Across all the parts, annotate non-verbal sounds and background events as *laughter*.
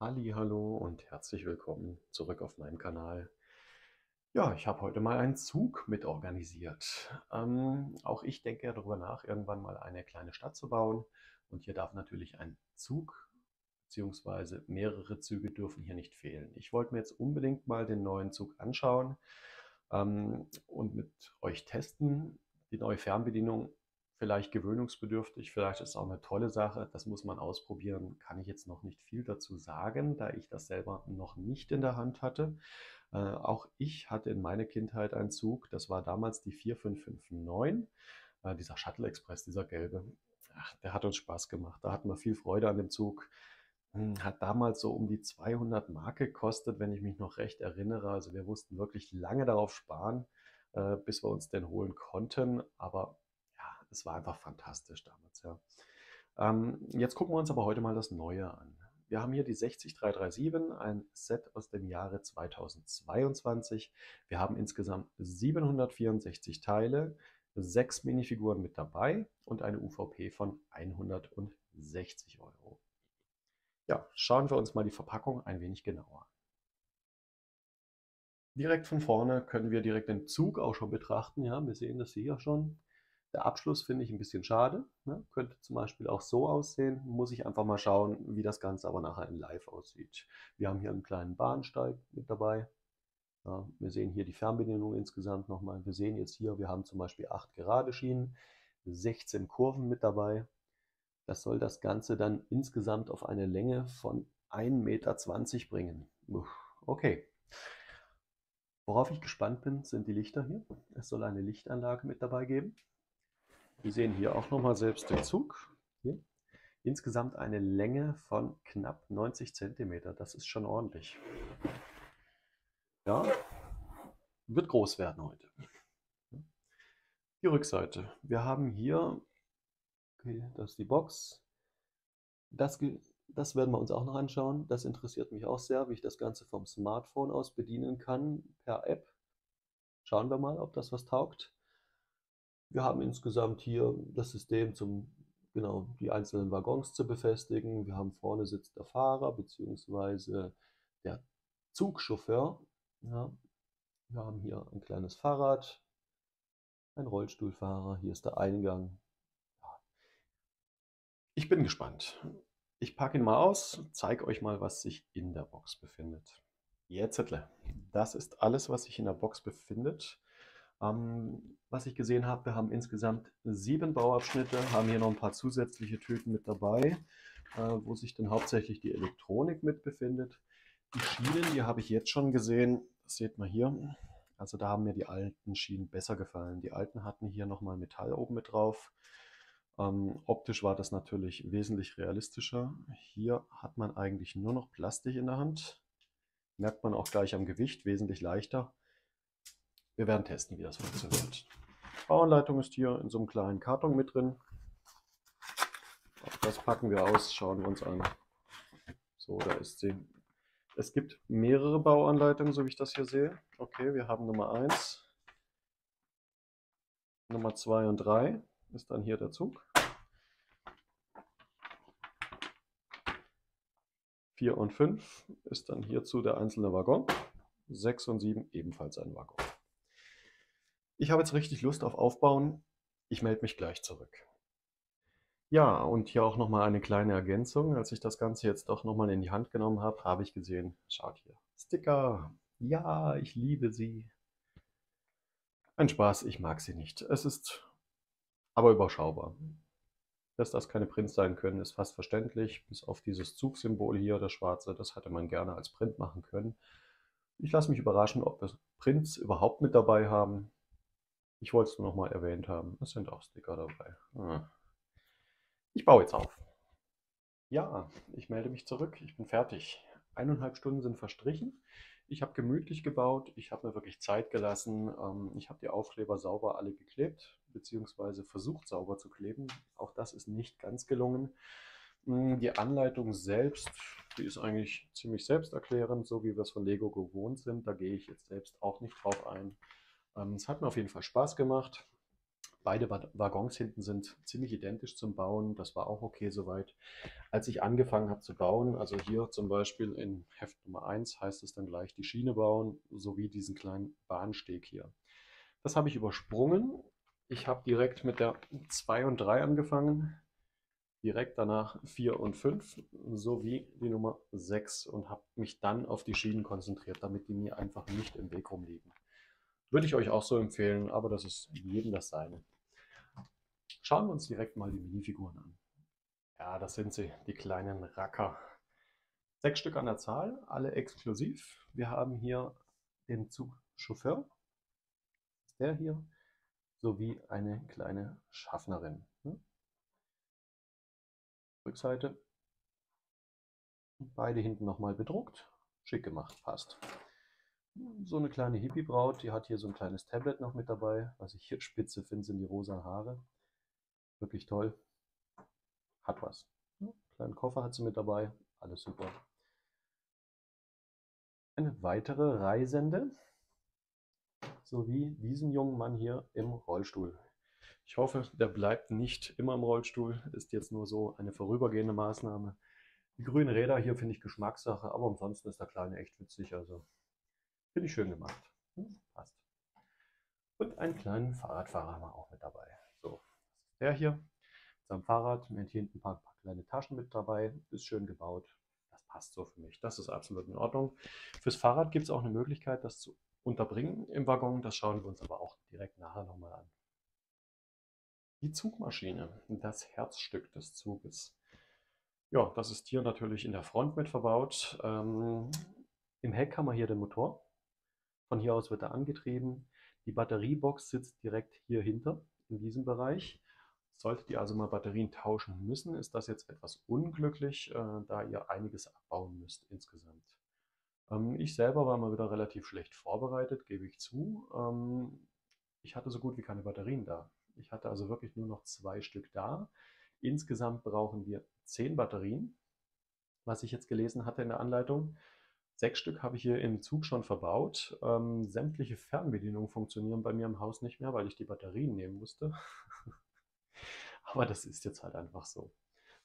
Hallo und herzlich willkommen zurück auf meinem Kanal. Ja, ich habe heute mal einen Zug mit organisiert. Ähm, auch ich denke darüber nach, irgendwann mal eine kleine Stadt zu bauen. Und hier darf natürlich ein Zug bzw. mehrere Züge dürfen hier nicht fehlen. Ich wollte mir jetzt unbedingt mal den neuen Zug anschauen ähm, und mit euch testen. Die neue Fernbedienung vielleicht gewöhnungsbedürftig, vielleicht ist es auch eine tolle Sache, das muss man ausprobieren, kann ich jetzt noch nicht viel dazu sagen, da ich das selber noch nicht in der Hand hatte. Äh, auch ich hatte in meiner Kindheit einen Zug, das war damals die 4559, äh, dieser Shuttle Express, dieser gelbe. Ach, der hat uns Spaß gemacht, da hatten wir viel Freude an dem Zug. Hm, hat damals so um die 200 Mark gekostet, wenn ich mich noch recht erinnere. Also wir mussten wirklich lange darauf sparen, äh, bis wir uns den holen konnten. Aber es war einfach fantastisch damals. Ja. Ähm, jetzt gucken wir uns aber heute mal das Neue an. Wir haben hier die 60337, ein Set aus dem Jahre 2022. Wir haben insgesamt 764 Teile, sechs Minifiguren mit dabei und eine UVP von 160 Euro. Ja, schauen wir uns mal die Verpackung ein wenig genauer an. Direkt von vorne können wir direkt den Zug auch schon betrachten. Ja, wir sehen das hier schon. Der Abschluss finde ich ein bisschen schade. Ne? Könnte zum Beispiel auch so aussehen. Muss ich einfach mal schauen, wie das Ganze aber nachher in Live aussieht. Wir haben hier einen kleinen Bahnsteig mit dabei. Ja, wir sehen hier die Fernbedienung insgesamt nochmal. Wir sehen jetzt hier, wir haben zum Beispiel 8 gerade Schienen, 16 Kurven mit dabei. Das soll das Ganze dann insgesamt auf eine Länge von 1,20 Meter bringen. Okay. Worauf ich gespannt bin, sind die Lichter hier. Es soll eine Lichtanlage mit dabei geben. Wir sehen hier auch nochmal selbst den Zug. Hier. Insgesamt eine Länge von knapp 90 cm. Das ist schon ordentlich. Ja, wird groß werden heute. Die Rückseite. Wir haben hier, okay, das ist die Box. Das, das werden wir uns auch noch anschauen. Das interessiert mich auch sehr, wie ich das Ganze vom Smartphone aus bedienen kann per App. Schauen wir mal, ob das was taugt. Wir haben insgesamt hier das System zum, genau, die einzelnen Waggons zu befestigen. Wir haben vorne sitzt der Fahrer bzw. der Zugchauffeur. Ja. Wir haben hier ein kleines Fahrrad, ein Rollstuhlfahrer, hier ist der Eingang. Ich bin gespannt. Ich packe ihn mal aus, zeige euch mal, was sich in der Box befindet. Jetzt, das ist alles, was sich in der Box befindet. Ähm, was ich gesehen habe, wir haben insgesamt sieben Bauabschnitte, haben hier noch ein paar zusätzliche Tüten mit dabei, äh, wo sich dann hauptsächlich die Elektronik mit befindet. Die Schienen, die habe ich jetzt schon gesehen, das seht man hier. Also da haben mir die alten Schienen besser gefallen. Die alten hatten hier nochmal Metall oben mit drauf. Ähm, optisch war das natürlich wesentlich realistischer. Hier hat man eigentlich nur noch Plastik in der Hand. Merkt man auch gleich am Gewicht, wesentlich leichter. Wir werden testen, wie das funktioniert. Bauanleitung ist hier in so einem kleinen Karton mit drin. Auch das packen wir aus, schauen wir uns an. So, da ist sie. Es gibt mehrere Bauanleitungen, so wie ich das hier sehe. Okay, wir haben Nummer 1, Nummer 2 und 3 ist dann hier der Zug. 4 und 5 ist dann hierzu der einzelne Waggon. 6 und 7 ebenfalls ein Waggon. Ich habe jetzt richtig Lust auf Aufbauen. Ich melde mich gleich zurück. Ja, und hier auch nochmal eine kleine Ergänzung. Als ich das Ganze jetzt doch nochmal in die Hand genommen habe, habe ich gesehen, schaut hier, Sticker. Ja, ich liebe sie. Ein Spaß, ich mag sie nicht. Es ist aber überschaubar. Dass das keine Prints sein können, ist fast verständlich. Bis auf dieses Zugsymbol hier, das schwarze, das hätte man gerne als Print machen können. Ich lasse mich überraschen, ob wir Prints überhaupt mit dabei haben. Ich wollte es nur noch mal erwähnt haben. Es sind auch Sticker dabei. Ah. Ich baue jetzt auf. Ja, ich melde mich zurück. Ich bin fertig. Eineinhalb Stunden sind verstrichen. Ich habe gemütlich gebaut. Ich habe mir wirklich Zeit gelassen. Ähm, ich habe die Aufkleber sauber alle geklebt, beziehungsweise versucht sauber zu kleben. Auch das ist nicht ganz gelungen. Hm, die Anleitung selbst, die ist eigentlich ziemlich selbsterklärend, so wie wir es von Lego gewohnt sind. Da gehe ich jetzt selbst auch nicht drauf ein. Ähm, es hat mir auf jeden Fall Spaß gemacht. Beide Waggons hinten sind ziemlich identisch zum Bauen. Das war auch okay soweit. Als ich angefangen habe zu bauen, also hier zum Beispiel in Heft Nummer 1 heißt es dann gleich die Schiene bauen, sowie diesen kleinen Bahnsteg hier. Das habe ich übersprungen. Ich habe direkt mit der 2 und 3 angefangen. Direkt danach 4 und 5 sowie die Nummer 6 und habe mich dann auf die Schienen konzentriert, damit die mir einfach nicht im Weg rumliegen. Würde ich euch auch so empfehlen, aber das ist jedem das Seine. Schauen wir uns direkt mal die Minifiguren an. Ja, das sind sie, die kleinen Racker. Sechs Stück an der Zahl, alle exklusiv. Wir haben hier den Zugchauffeur, der hier, sowie eine kleine Schaffnerin. Hm? Rückseite. Beide hinten nochmal bedruckt. Schick gemacht, passt. So eine kleine Hippie-Braut, die hat hier so ein kleines Tablet noch mit dabei. Was ich hier spitze finde, sind die rosa Haare. Wirklich toll. Hat was. Kleinen Koffer hat sie mit dabei. Alles super. Eine weitere Reisende sowie diesen jungen Mann hier im Rollstuhl. Ich hoffe, der bleibt nicht immer im Rollstuhl, ist jetzt nur so eine vorübergehende Maßnahme. Die grünen Räder hier finde ich Geschmackssache, aber ansonsten ist der Kleine echt witzig, also finde ich schön gemacht. Hm, passt. Und einen kleinen Fahrradfahrer haben wir auch mit dabei. So, der hier mit seinem Fahrrad, mit hinten ein paar, paar kleine Taschen mit dabei, ist schön gebaut. Das passt so für mich. Das ist absolut in Ordnung. Fürs Fahrrad gibt es auch eine Möglichkeit, das zu unterbringen im Waggon. Das schauen wir uns aber auch direkt nachher nochmal an. Die Zugmaschine, das Herzstück des Zuges. Ja, das ist hier natürlich in der Front mit verbaut. Ähm, Im Heck haben wir hier den Motor. Von hier aus wird er angetrieben. Die Batteriebox sitzt direkt hier hinter in diesem Bereich. Solltet ihr also mal Batterien tauschen müssen, ist das jetzt etwas unglücklich, äh, da ihr einiges abbauen müsst insgesamt. Ähm, ich selber war mal wieder relativ schlecht vorbereitet, gebe ich zu. Ähm, ich hatte so gut wie keine Batterien da. Ich hatte also wirklich nur noch zwei Stück da. Insgesamt brauchen wir zehn Batterien, was ich jetzt gelesen hatte in der Anleitung. Sechs Stück habe ich hier im Zug schon verbaut. Ähm, sämtliche Fernbedienungen funktionieren bei mir im Haus nicht mehr, weil ich die Batterien nehmen musste. *laughs* Aber das ist jetzt halt einfach so.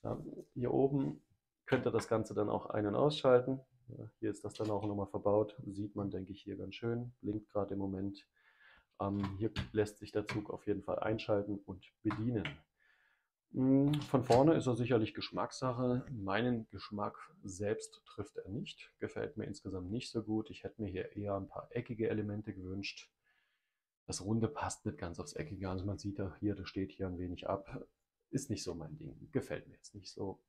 Ja, hier oben könnt ihr das Ganze dann auch ein- und ausschalten. Ja, hier ist das dann auch nochmal verbaut. Sieht man, denke ich, hier ganz schön. Blinkt gerade im Moment. Ähm, hier lässt sich der Zug auf jeden Fall einschalten und bedienen. Hm, von vorne ist er sicherlich Geschmackssache. Meinen Geschmack selbst trifft er nicht. Gefällt mir insgesamt nicht so gut. Ich hätte mir hier eher ein paar eckige Elemente gewünscht. Das Runde passt nicht ganz aufs Eckige. Also man sieht ja hier, das steht hier ein wenig ab. Ist nicht so mein Ding. Gefällt mir jetzt nicht so.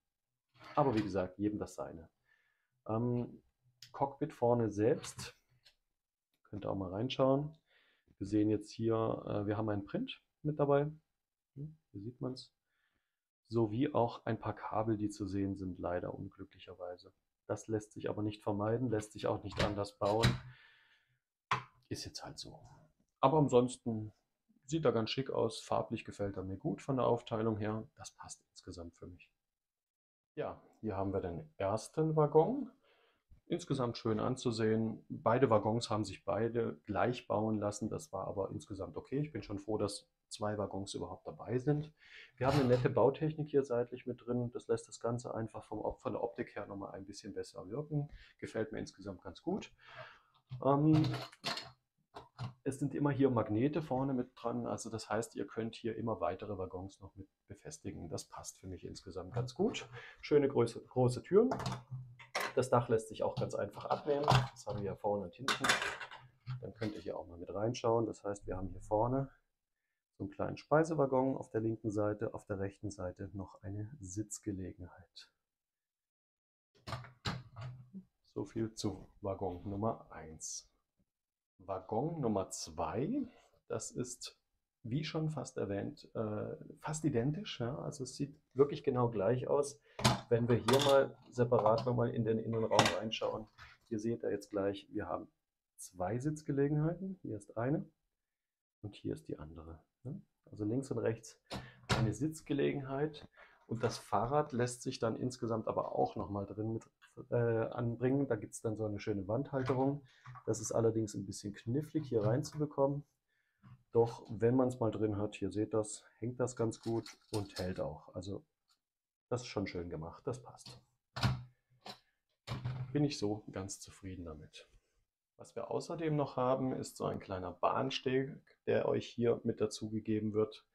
Aber wie gesagt, jedem das seine. Ähm, Cockpit vorne selbst. Könnt ihr auch mal reinschauen. Wir sehen jetzt hier, äh, wir haben einen Print mit dabei. Hm, hier sieht man es sowie auch ein paar Kabel, die zu sehen sind, leider unglücklicherweise. Das lässt sich aber nicht vermeiden, lässt sich auch nicht anders bauen. Ist jetzt halt so. Aber ansonsten sieht er ganz schick aus, farblich gefällt er mir gut von der Aufteilung her. Das passt insgesamt für mich. Ja, hier haben wir den ersten Waggon. Insgesamt schön anzusehen. Beide Waggons haben sich beide gleich bauen lassen. Das war aber insgesamt okay. Ich bin schon froh, dass zwei Waggons überhaupt dabei sind. Wir haben eine nette Bautechnik hier seitlich mit drin. Das lässt das Ganze einfach vom, von der Optik her nochmal ein bisschen besser wirken. Gefällt mir insgesamt ganz gut. Ähm, es sind immer hier Magnete vorne mit dran. Also das heißt, ihr könnt hier immer weitere Waggons noch mit befestigen. Das passt für mich insgesamt ganz gut. Schöne große, große Türen. Das Dach lässt sich auch ganz einfach abnehmen. Das haben wir hier vorne und hinten. Dann könnt ihr hier auch mal mit reinschauen. Das heißt, wir haben hier vorne einen kleinen Speisewaggon auf der linken Seite, auf der rechten Seite noch eine Sitzgelegenheit. So viel zu Waggon Nummer 1. Waggon Nummer 2, das ist wie schon fast erwähnt, äh, fast identisch. Ja? Also es sieht wirklich genau gleich aus. Wenn wir hier mal separat nochmal in den Innenraum reinschauen, hier seht ihr jetzt gleich, wir haben zwei Sitzgelegenheiten. Hier ist eine und hier ist die andere. Also links und rechts eine Sitzgelegenheit. Und das Fahrrad lässt sich dann insgesamt aber auch nochmal drin mit äh, anbringen. Da gibt es dann so eine schöne Wandhalterung. Das ist allerdings ein bisschen knifflig hier reinzubekommen. Doch wenn man es mal drin hat, hier seht das, hängt das ganz gut und hält auch. Also das ist schon schön gemacht, das passt. Bin ich so ganz zufrieden damit. Was wir außerdem noch haben, ist so ein kleiner Bahnsteg, der euch hier mit dazugegeben wird.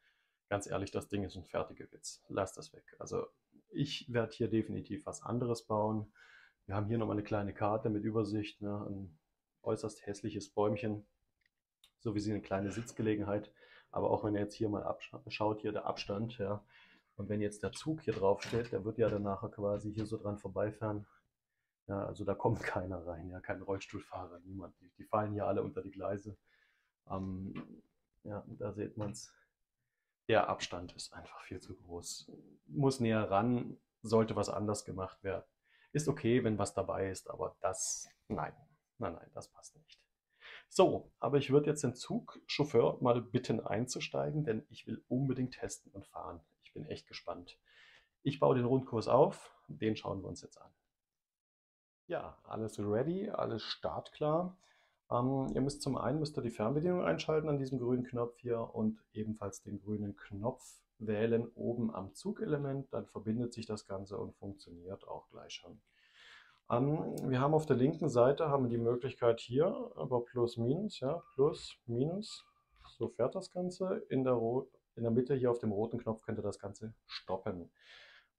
Ganz ehrlich, das Ding ist ein fertiger Witz. Lasst das weg. Also ich werde hier definitiv was anderes bauen. Wir haben hier nochmal eine kleine Karte mit Übersicht, ne, ein äußerst hässliches Bäumchen, so wie sie eine kleine Sitzgelegenheit. Aber auch wenn ihr jetzt hier mal abschaut, hier der Abstand, ja, und wenn jetzt der Zug hier drauf steht, der wird ja dann nachher quasi hier so dran vorbeifahren. Ja, also da kommt *laughs* keiner rein, ja, kein Rollstuhlfahrer, niemand. Die, die fallen hier alle unter die Gleise. Ähm, ja, da sieht man es. Der Abstand ist einfach viel zu groß. Muss näher ran, sollte was anders gemacht werden. Ist okay, wenn was dabei ist, aber das, nein, nein, nein, das passt nicht. So, aber ich würde jetzt den Zugchauffeur mal bitten einzusteigen, denn ich will unbedingt testen und fahren. Ich bin echt gespannt. Ich baue den Rundkurs auf, den schauen wir uns jetzt an. Ja, alles ready, alles startklar. Ähm, ihr müsst zum einen müsst ihr die Fernbedienung einschalten an diesem grünen Knopf hier und ebenfalls den grünen Knopf wählen oben am Zugelement. Dann verbindet sich das Ganze und funktioniert auch gleich schon. Ähm, wir haben auf der linken Seite haben die Möglichkeit hier über Plus Minus, ja, Plus Minus. So fährt das Ganze. In der, in der Mitte hier auf dem roten Knopf könnt ihr das Ganze stoppen.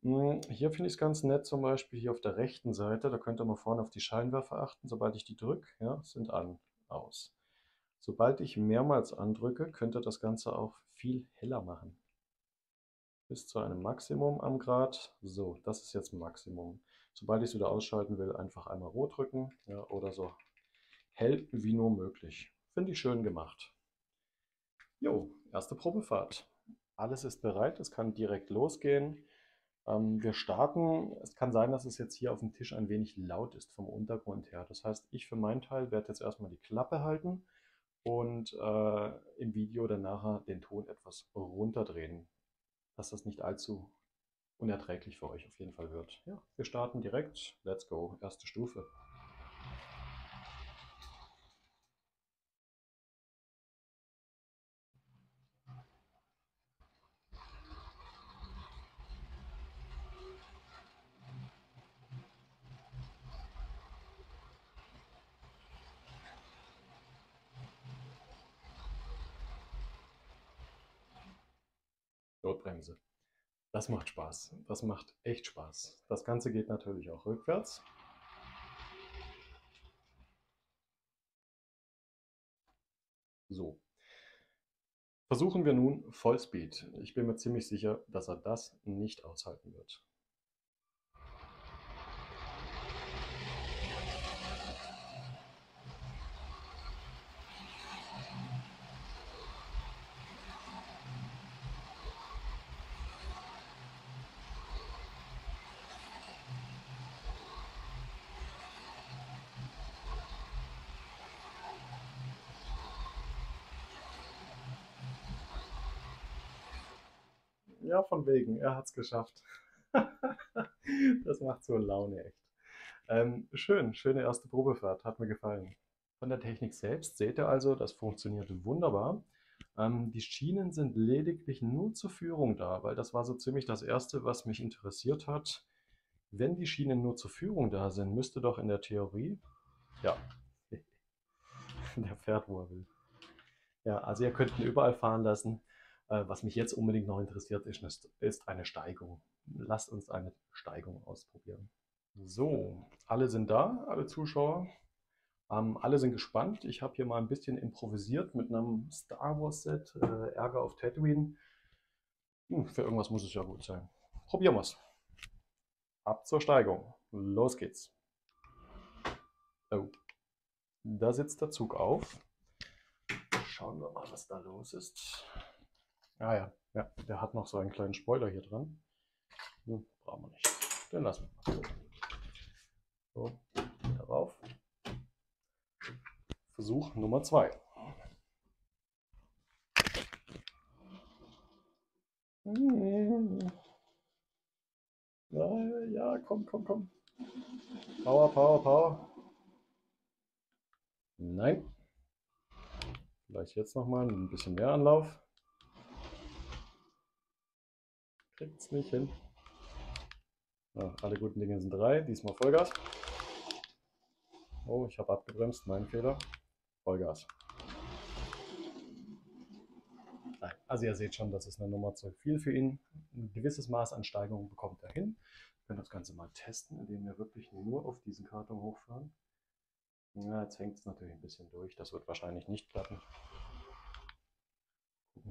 Hm, hier finde ich es ganz nett, zum Beispiel hier auf der rechten Seite, da könnt ihr mal vorne auf die Scheinwerfer achten. Sobald ich die drücke, ja, sind an, aus. Sobald ich mehrmals andrücke, könnt ihr das Ganze auch viel heller machen. Bis zu einem Maximum am Grad. So, das ist jetzt Maximum. Sobald ich es wieder ausschalten will, einfach einmal rot drücken ja, oder so hell wie nur möglich. Finde ich schön gemacht. Jo, erste Probefahrt. Alles ist bereit, es kann direkt losgehen. Ähm, wir starten. Es kann sein, dass es jetzt hier auf dem Tisch ein wenig laut ist vom Untergrund her. Das heißt, ich für meinen Teil werde jetzt erstmal die Klappe halten und äh, im Video dann nachher den Ton etwas runterdrehen, dass das nicht allzu unerträglich für euch auf jeden Fall wird. Ja, wir starten direkt. Let's go. Erste Stufe. Notbremse. Das macht Spaß. Das macht echt Spaß. Das Ganze geht natürlich auch rückwärts. So. Versuchen wir nun Vollspeed. Ich bin mir ziemlich sicher, dass er das nicht aushalten wird. Ja, von wegen, er hat es geschafft. *laughs* das macht so Laune, echt. Ähm, schön, schöne erste Probefahrt, hat mir gefallen. Von der Technik selbst seht ihr also, das funktioniert wunderbar. Ähm, die Schienen sind lediglich nur zur Führung da, weil das war so ziemlich das Erste, was mich interessiert hat. Wenn die Schienen nur zur Führung da sind, müsste doch in der Theorie, ja, *laughs* der fährt, wo er will. Ja, also ihr könnt ihn überall fahren lassen. Äh, was mich jetzt unbedingt noch interessiert, ist, eine Steigung. Lasst uns eine Steigung ausprobieren. So, alle sind da, alle Zuschauer. Ähm, alle sind gespannt. Ich habe hier mal ein bisschen improvisiert mit einem Star Wars Set, äh, Ärger auf Tatooine. Hm, für irgendwas muss es ja gut sein. Probieren wir es. Ab zur Steigung. Los geht's. Oh, da sitzt der Zug auf. Schauen wir mal, was da los ist. Ah ja, ja, der hat noch so einen kleinen Spoiler hier dran. Hm, brauchen wir nicht. Den lassen wir mal. So, darauf. Versuch Nummer zwei. Ja, ja, komm, komm, komm. Power, Power, Power. Nein. Vielleicht jetzt nochmal ein bisschen mehr Anlauf. Kriegt es nicht hin. Ja, alle guten Dinge sind drei. Diesmal Vollgas. Oh, ich habe abgebremst. Mein Fehler. Vollgas. Also ihr seht schon, das ist eine Nummer zu viel für ihn. Ein gewisses Maß an Steigerung bekommt er hin. Wir können das Ganze mal testen, indem wir wirklich nur auf diesen Karton hochfahren. Ja, jetzt hängt es natürlich ein bisschen durch. Das wird wahrscheinlich nicht klappen.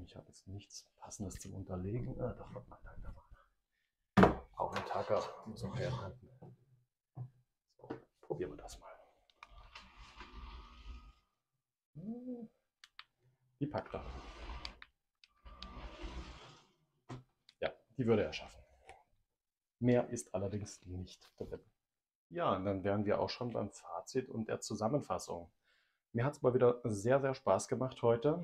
Ich habe jetzt nichts Passendes zum Unterlegen. Ah, doch, warte mal, da war Auch ein Tacker muss auch herhalten. So, probieren wir das mal. Die packt er. Ja, die würde er schaffen. Mehr ist allerdings nicht drin. Ja, und dann wären wir auch schon beim Fazit und der Zusammenfassung. Mir hat es mal wieder sehr, sehr Spaß gemacht heute.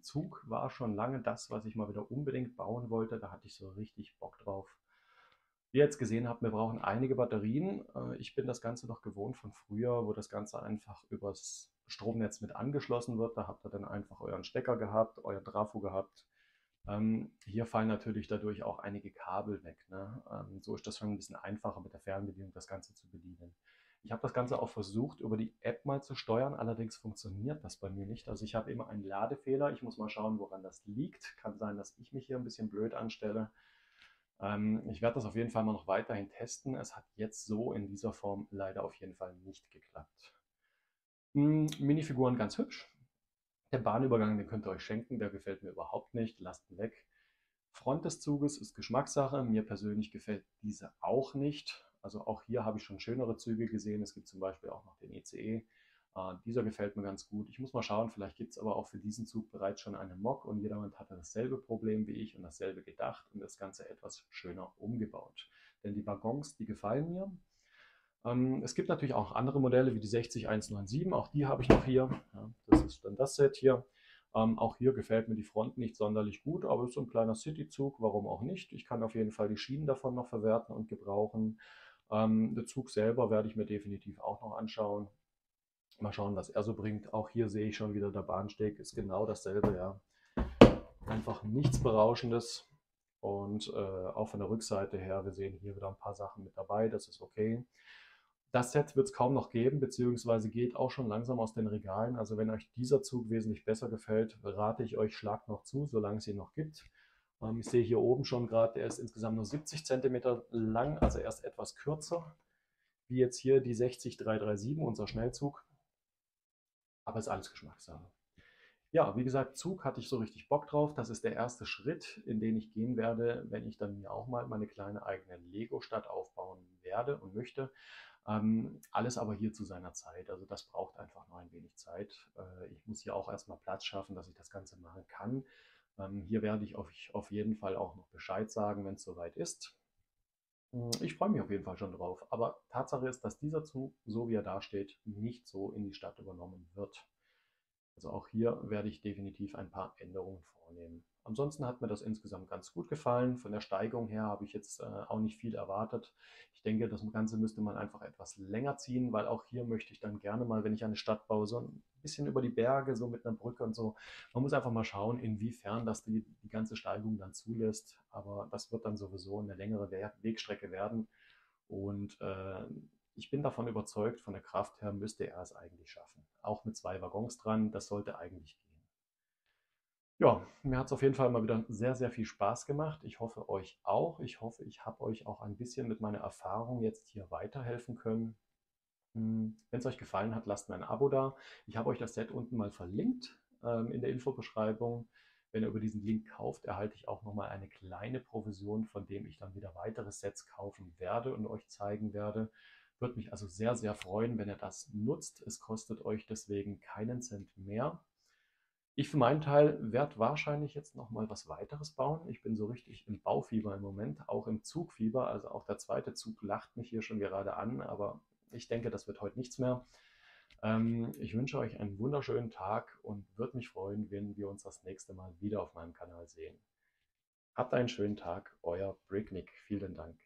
Zug war schon lange das, was ich mal wieder unbedingt bauen wollte. Da hatte ich so richtig Bock drauf. Wie ihr jetzt gesehen habt, wir brauchen einige Batterien. Äh, ich bin das Ganze noch gewohnt von früher, wo das Ganze einfach übers Stromnetz mit angeschlossen wird. Da habt ihr dann einfach euren Stecker gehabt, euer Trafo gehabt. Ähm, hier fallen natürlich dadurch auch einige Kabel weg. Ne? Ähm, so ist das schon ein bisschen einfacher mit der Fernbedienung das Ganze zu bedienen. Ich habe das Ganze auch versucht, über die App mal zu steuern, allerdings funktioniert das bei mir nicht. Also ich habe immer einen Ladefehler. Ich muss mal schauen, woran das liegt. Kann sein, dass ich mich hier ein bisschen blöd anstelle. Ähm, ich werde das auf jeden Fall mal noch weiterhin testen. Es hat jetzt so in dieser Form leider auf jeden Fall nicht geklappt. Hm, Minifiguren ganz hübsch. Der Bahnübergang, den könnt ihr euch schenken, der gefällt mir überhaupt nicht. Lasst ihn weg. Front des Zuges ist Geschmackssache. Mir persönlich gefällt diese auch nicht. Also auch hier habe ich schon schönere Züge gesehen. Es gibt zum Beispiel auch noch den ECE. Äh, dieser gefällt mir ganz gut. Ich muss mal schauen, vielleicht gibt es aber auch für diesen Zug bereits schon einen Mock und jedermann hatte dasselbe Problem wie ich und dasselbe gedacht und das Ganze etwas schöner umgebaut. Denn die Waggons, die gefallen mir. Ähm, es gibt natürlich auch andere Modelle wie die 60197, auch die habe ich noch hier. Ja, das ist dann das Set hier. Ähm, auch hier gefällt mir die Front nicht sonderlich gut, aber es ist so ein kleiner City-Zug, warum auch nicht. Ich kann auf jeden Fall die Schienen davon noch verwerten und gebrauchen. Ähm, der Zug selber werde ich mir definitiv auch noch anschauen. Mal schauen, was er so bringt. Auch hier sehe ich schon wieder, der Bahnsteg ist genau dasselbe. Ja. Einfach nichts Berauschendes. Und äh, auch von der Rückseite her, wir sehen hier wieder ein paar Sachen mit dabei, das ist okay. Das Set wird es kaum noch geben, beziehungsweise geht auch schon langsam aus den Regalen. Also wenn euch dieser Zug wesentlich besser gefällt, rate ich euch, schlagt noch zu, solange es ihn noch gibt. Ähm, ich sehe hier oben schon gerade, der ist insgesamt nur 70 cm lang, also erst etwas kürzer, wie jetzt hier die 60337, unser Schnellzug. Aber ist alles Geschmackssache. Ja, wie gesagt, Zug hatte ich so richtig Bock drauf. Das ist der erste Schritt, in den ich gehen werde, wenn ich dann mir auch mal meine kleine eigene Lego-Stadt aufbauen werde und möchte. Ähm, alles aber hier zu seiner Zeit. Also das braucht einfach noch ein wenig Zeit. Äh, ich muss hier auch erstmal Platz schaffen, dass ich das Ganze machen kann. Ähm, hier werde ich auf, jeden Fall auch noch Bescheid sagen, wenn es soweit ist. Hm, ich freue mich auf jeden Fall schon drauf. Aber Tatsache ist, dass dieser Zug, so wie er da steht, nicht so in die Stadt übernommen wird. Also auch hier werde ich definitiv ein paar Änderungen vornehmen. Ansonsten hat mir das insgesamt ganz gut gefallen. Von der Steigung her habe ich jetzt äh, auch nicht viel erwartet. Ich denke, das Ganze müsste man einfach etwas länger ziehen, weil auch hier möchte ich dann gerne mal, wenn ich eine Stadt baue, so ein bisschen über die Berge, so mit einer Brücke und so. Man muss einfach mal schauen, inwiefern das die, die ganze Steigung dann zulässt. Aber das wird dann sowieso eine längere Wegstrecke werden. Und äh, ich bin davon überzeugt, von der Kraft her müsste er es eigentlich schaffen. Auch mit zwei Waggons dran, das sollte eigentlich gehen. Ja, mir hat es auf jeden Fall mal wieder sehr, sehr viel Spaß gemacht. Ich hoffe euch auch. Ich hoffe, ich habe euch auch ein bisschen mit meiner Erfahrung jetzt hier weiterhelfen können. Hm, Wenn es euch gefallen hat, lasst mir ein Abo da. Ich habe euch das Set unten mal verlinkt ähm, in der Infobeschreibung. Wenn ihr über diesen Link kauft, erhalte ich auch nochmal eine kleine Provision, von dem ich dann wieder weitere Sets kaufen werde und euch zeigen werde. Würde mich also sehr, sehr freuen, wenn ihr das nutzt. Es kostet euch deswegen keinen Cent mehr. Ich für meinen Teil werde wahrscheinlich jetzt noch mal was weiteres bauen. Ich bin so richtig im Baufieber im Moment, auch im Zugfieber. Also auch der zweite Zug lacht mich hier schon gerade an, aber ich denke, das wird heute nichts mehr. Ähm, ich wünsche euch einen wunderschönen Tag und würde mich freuen, wenn wir uns das nächste Mal wieder auf meinem Kanal sehen. Habt einen schönen Tag, euer Bricknick. Vielen Dank.